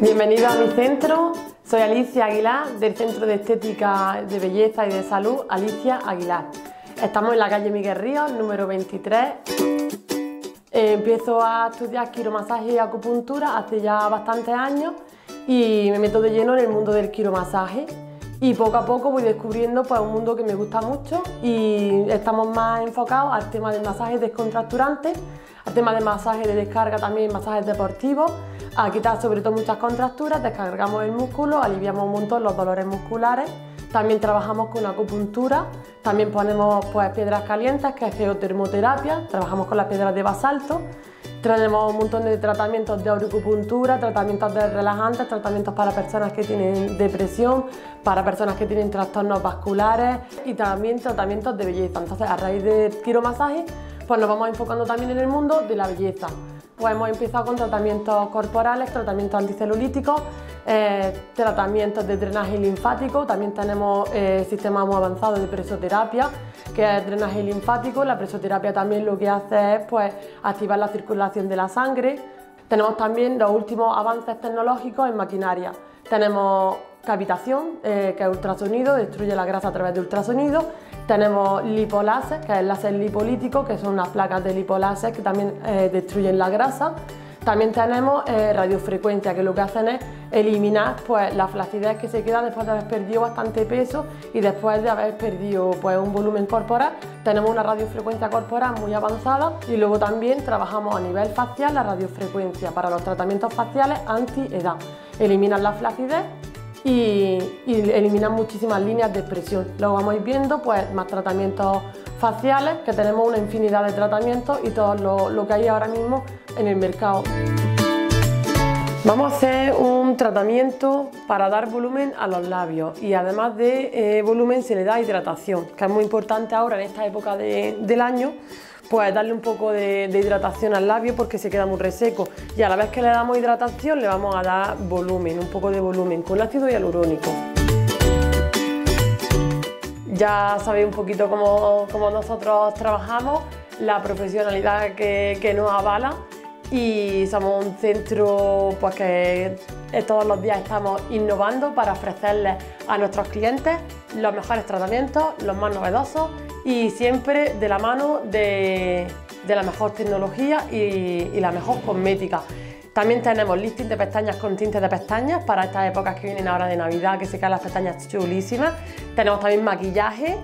Bienvenido a mi centro. Soy Alicia Aguilar del Centro de Estética de Belleza y de Salud Alicia Aguilar. Estamos en la calle Miguel Ríos, número 23. Eh, empiezo a estudiar quiromasaje y acupuntura hace ya bastantes años y me meto de lleno en el mundo del quiromasaje y poco a poco voy descubriendo pues, un mundo que me gusta mucho y estamos más enfocados al tema de masajes descontracturantes, al tema de masajes de descarga también, masajes deportivos, a quitar sobre todo muchas contracturas, descargamos el músculo, aliviamos un montón los dolores musculares, también trabajamos con acupuntura, también ponemos pues, piedras calientes que es geotermoterapia, trabajamos con las piedras de basalto, tenemos un montón de tratamientos de auricupuntura, tratamientos de relajantes, tratamientos para personas que tienen depresión, para personas que tienen trastornos vasculares y también tratamientos de belleza. Entonces, a raíz de quiromasaje, pues nos vamos enfocando también en el mundo de la belleza. Pues hemos empezado con tratamientos corporales, tratamientos anticelulíticos, eh, tratamientos de drenaje linfático, también tenemos eh, sistemas muy avanzados de presoterapia, que es drenaje linfático. La presoterapia también lo que hace es pues, activar la circulación de la sangre. Tenemos también los últimos avances tecnológicos en maquinaria. Tenemos cavitación, eh, que es ultrasonido, destruye la grasa a través de ultrasonido. Tenemos lipoláser, que es el láser lipolítico, que son unas placas de lipoláser que también destruyen la grasa. También tenemos eh, radiofrecuencia, que lo que hacen es eliminar pues, la flacidez que se queda después de haber perdido bastante peso y después de haber perdido pues, un volumen corporal. Tenemos una radiofrecuencia corporal muy avanzada y luego también trabajamos a nivel facial la radiofrecuencia para los tratamientos faciales anti-edad. Eliminan la flacidez y, eliminan muchísimas líneas de expresión. Luego vamos a ir viendo pues, más tratamientos faciales, que tenemos una infinidad de tratamientos y todo lo, que hay ahora mismo en el mercado. Vamos a hacer un tratamiento para dar volumen a los labios y además de eh, volumen se le da hidratación, que es muy importante ahora en esta época del año pues darle un poco de, hidratación al labio porque se queda muy reseco y a la vez que le damos hidratación le vamos a dar volumen, un poco de volumen con ácido hialurónico. Ya sabéis un poquito cómo, nosotros trabajamos, la profesionalidad que, nos avala y somos un centro pues, que todos los días estamos innovando para ofrecerles a nuestros clientes los mejores tratamientos, los más novedosos y siempre de la mano de, la mejor tecnología y, la mejor cosmética. También tenemos lifting de pestañas con tintes de pestañas para estas épocas que vienen ahora de Navidad, que se quedan las pestañas chulísimas. Tenemos también maquillaje,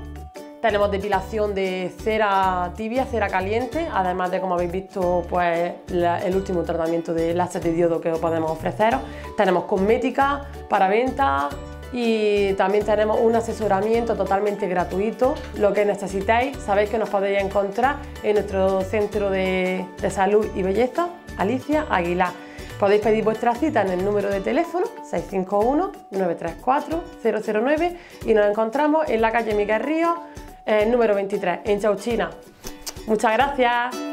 tenemos depilación de cera tibia, cera caliente, además de, como habéis visto, pues el último tratamiento de láser de diodo que podemos ofreceros. Tenemos cosmética para venta, y también tenemos un asesoramiento totalmente gratuito. Lo que necesitéis, sabéis que nos podéis encontrar en nuestro centro de, salud y belleza, Alicia Aguilar. Podéis pedir vuestra cita en el número de teléfono 651-934-009 y nos encontramos en la calle Miguel Río, número 23, en Chauchina. Muchas gracias.